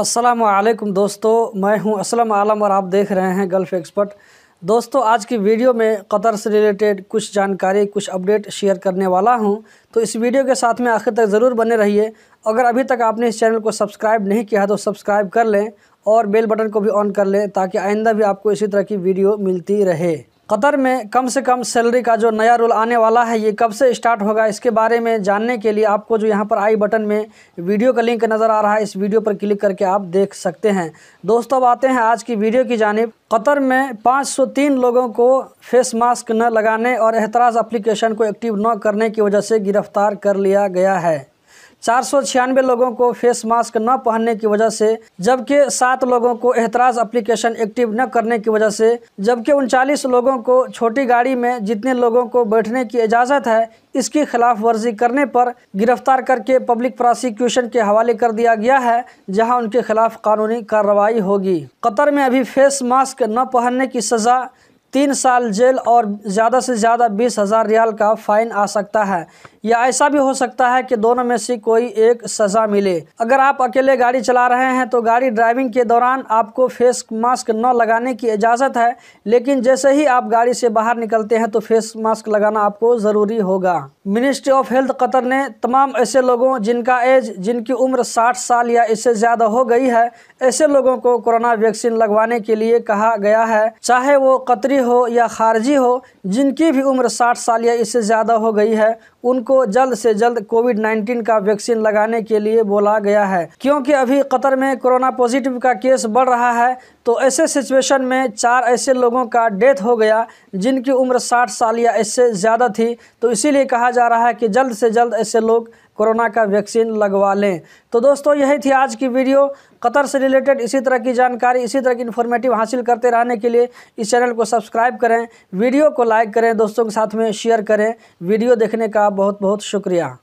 असलकुम दोस्तों, मैं हूँ असलम आलम और आप देख रहे हैं गल्फ़ एक्सपर्ट। दोस्तों, आज की वीडियो में कतर से रिलेटेड कुछ जानकारी, कुछ अपडेट शेयर करने वाला हूँ। तो इस वीडियो के साथ में आखिर तक ज़रूर बने रहिए। अगर अभी तक आपने इस चैनल को सब्सक्राइब नहीं किया तो सब्सक्राइब कर लें और बेल बटन को भी ऑन कर लें ताकि आइंदा भी आपको इसी तरह की वीडियो मिलती रहे। कतर में कम से कम सैलरी का जो नया रूल आने वाला है, ये कब से स्टार्ट होगा, इसके बारे में जानने के लिए आपको जो यहाँ पर आई बटन में वीडियो का लिंक नज़र आ रहा है, इस वीडियो पर क्लिक करके आप देख सकते हैं। दोस्तों, अब आते हैं आज की वीडियो की जानब। कतर में 503 लोगों को फेस मास्क न लगाने और एहतराज़ अप्लीकेशन को एक्टिव न करने की वजह से गिरफ़्तार कर लिया गया है। चार सौ छियानवे लोगों को फेस मास्क न पहनने की वजह से, जबकि सात लोगों को एहतराज एप्लीकेशन एक्टिव न करने की वजह से, जबकि उनचालीस लोगों को छोटी गाड़ी में जितने लोगों को बैठने की इजाज़त है, इसकी खिलाफ वर्जी करने पर गिरफ़्तार करके पब्लिक प्रोसिक्यूशन के हवाले कर दिया गया है, जहाँ उनके खिलाफ कानूनी कार्रवाई होगी। कतर में अभी फेस मास्क न पहनने की सज़ा तीन साल जेल और ज़्यादा से ज़्यादा बीस हज़ार रियाल का फ़ाइन आ सकता है। या ऐसा भी हो सकता है कि दोनों में से कोई एक सज़ा मिले। अगर आप अकेले गाड़ी चला रहे हैं तो गाड़ी ड्राइविंग के दौरान आपको फेस मास्क न लगाने की इजाज़त है। लेकिन जैसे ही आप गाड़ी से बाहर निकलते हैं तो फेस मास्क लगाना आपको ज़रूरी होगा। मिनिस्ट्री ऑफ़ हेल्थ कतर ने तमाम ऐसे लोगों जिनका एज, जिनकी उम्र साठ साल या इससे ज़्यादा हो गई है, ऐसे लोगों को कोरोना वैक्सीन लगवाने के लिए कहा गया है। चाहे वो कतरी हो या खारजी हो, जिनकी भी उम्र 60 साल या इससे ज़्यादा हो गई है उनको जल्द से जल्द कोविड 19 का वैक्सीन लगाने के लिए बोला गया है। क्योंकि अभी कतर में कोरोना पॉजिटिव का केस बढ़ रहा है तो ऐसे सिचुएशन में चार ऐसे लोगों का डेथ हो गया, जिनकी उम्र 60 साल या इससे ज़्यादा थी। तो इसीलिए कहा जा रहा है कि जल्द से जल्द ऐसे लोग कोरोना का वैक्सीन लगवा लें। तो दोस्तों, यही थी आज की वीडियो। कतर से रिलेटेड इसी तरह की जानकारी, इसी तरह की इन्फॉर्मेटिव हासिल करते रहने के लिए इस चैनल को सब्सक्राइब करें, वीडियो को लाइक करें, दोस्तों के साथ में शेयर करें। वीडियो देखने का बहुत बहुत शुक्रिया।